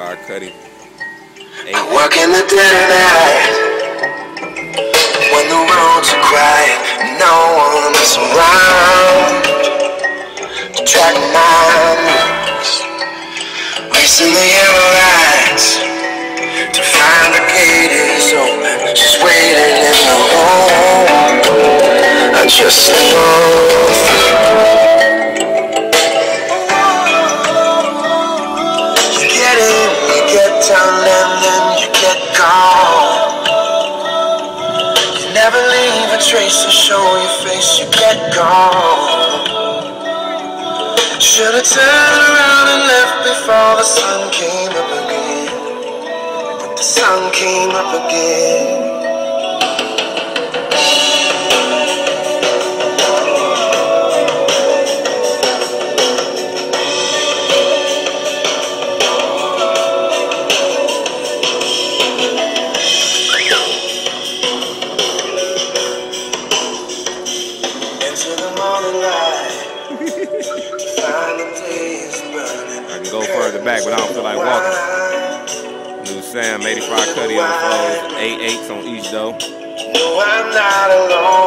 85 Cutty. I work in the dead of night when the roads are quiet, no one is around to track my moves. Racing the yellow lights to find the gate is open. She's waiting in the room. I just know. Down, and then you get gone. You never leave a trace to show your face, you get gone. Should've turned around and left before the sun came up again. But the sun came up again. I can go further back, but I don't feel like walking. New Sam, 85 Cutty on the flows. 8 8s on each though. No, I'm not alone.